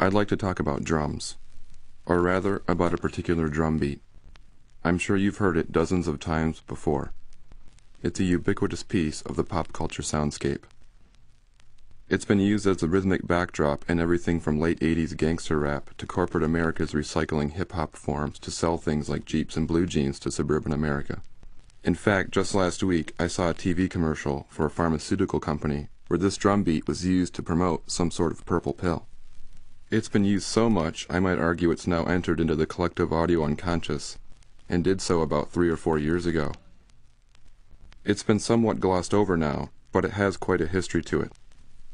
I'd like to talk about drums, or rather about a particular drum beat. I'm sure you've heard it dozens of times before. It's a ubiquitous piece of the pop culture soundscape. It's been used as a rhythmic backdrop in everything from late 80s gangster rap to corporate America's recycling hip hop forms to sell things like Jeeps and blue jeans to suburban America. In fact, just last week I saw a TV commercial for a pharmaceutical company where this drum beat was used to promote some sort of purple pill. It's been used so much, I might argue it's now entered into the collective audio unconscious, and did so about three or four years ago. It's been somewhat glossed over now, but it has quite a history to it.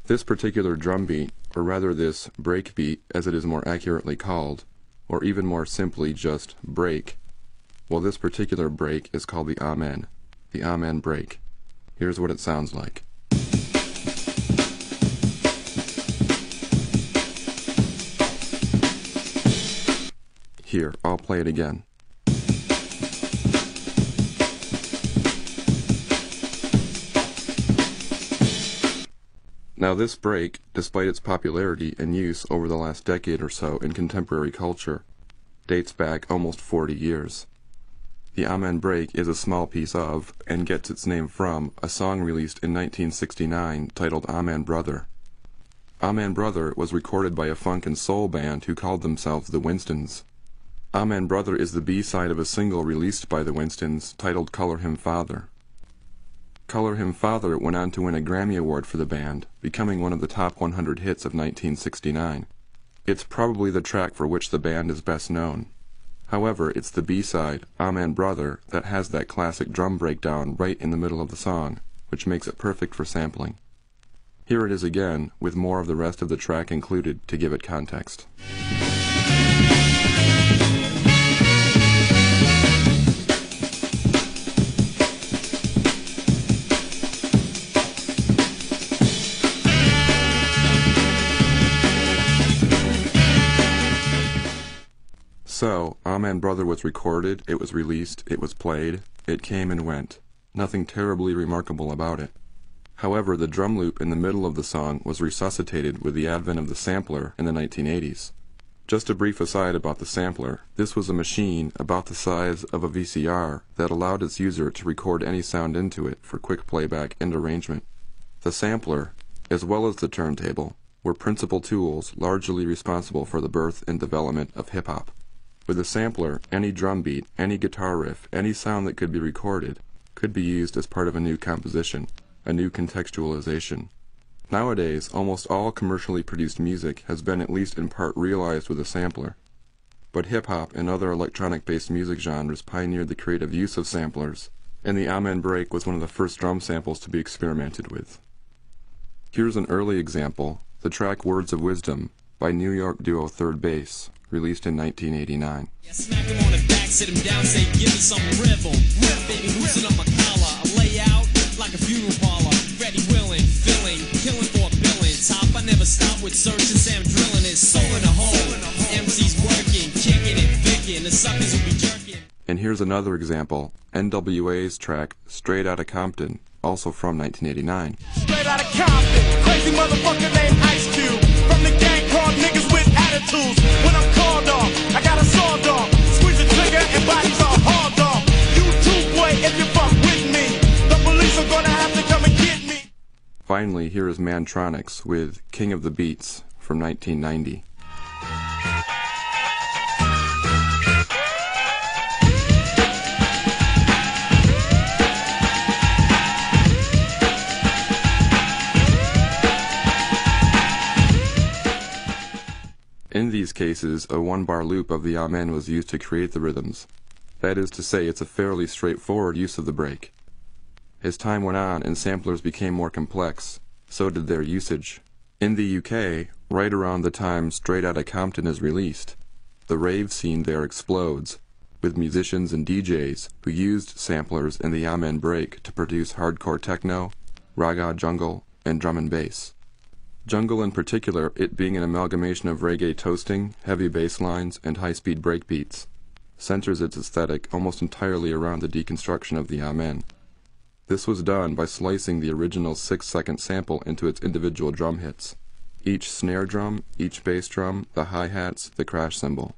This particular drum beat, or rather this break beat as it is more accurately called, or even more simply just break, well this particular break is called the Amen, the Amen break. Here's what it sounds like. Here, I'll play it again. Now, this break, despite its popularity and use over the last decade or so in contemporary culture, dates back almost 40 years. The Amen break is a small piece of, and gets its name from, a song released in 1969 titled Amen Brother. Amen Brother was recorded by a funk and soul band who called themselves the Winstons. Amen Brother is the B-side of a single released by the Winstons titled Color Him Father. Color Him Father went on to win a Grammy Award for the band, becoming one of the top 100 hits of 1969. It's probably the track for which the band is best known. However, it's the B-side, Amen Brother, that has that classic drum breakdown right in the middle of the song, which makes it perfect for sampling. Here it is again, with more of the rest of the track included to give it context. So, Amen Brother was recorded, it was released, it was played, it came and went. Nothing terribly remarkable about it. However, the drum loop in the middle of the song was resuscitated with the advent of the sampler in the 1980s. Just a brief aside about the sampler. This was a machine about the size of a VCR that allowed its user to record any sound into it for quick playback and arrangement. The sampler, as well as the turntable, were principal tools largely responsible for the birth and development of hip hop. With a sampler, any drum beat, any guitar riff, any sound that could be recorded, could be used as part of a new composition, a new contextualization. Nowadays, almost all commercially produced music has been at least in part realized with a sampler. But hip hop and other electronic based music genres pioneered the creative use of samplers, and the Amen break was one of the first drum samples to be experimented with. Here's an early example the track Words of Wisdom by New York duo Third Bass, released in 1989. Yeah, smack him on the back, sit him down, say, give me some rhythm. Rip it, loosen up my collar. I lay out like a funeral parlor. Ready, willing, filling, killing for a billing. Top, I never stop with searching, Sam drilling it. Soul in a hole. MC's working, kicking it, vicking. The suckers will be jerking. And here's another example NWA's track Straight Outta Compton, also from 1989. Straight out of Compton, crazy motherfucker named Ice Cube. From the gang called niggas with attitudes. Finally, here is Mantronix with King of the Beats from 1990. In these cases, a one bar loop of the Amen was used to create the rhythms. That is to say, it's a fairly straightforward use of the break. As time went on and samplers became more complex, so did their usage. In the UK, right around the time Straight Outta Compton is released, the rave scene there explodes, with musicians and DJs who used samplers in the Amen break to produce hardcore techno, ragga jungle, and drum and bass. Jungle in particular, it being an amalgamation of reggae toasting, heavy bass lines, and high-speed breakbeats, centers its aesthetic almost entirely around the deconstruction of the Amen. This was done by slicing the original six-second sample into its individual drum hits, each snare drum, each bass drum, the hi-hats, the crash cymbal.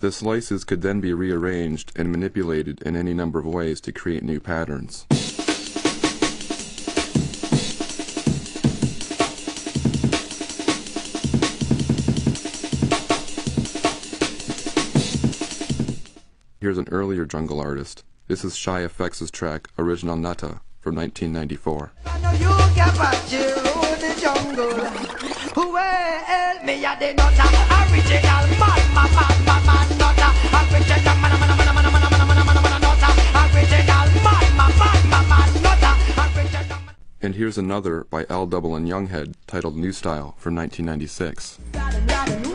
The slices could then be rearranged and manipulated in any number of ways to create new patterns. Here's an earlier jungle artist. This is Shy FX's track Original Nuttah from 1994. And here's another by Al Double and Younghead titled New Style from 1996.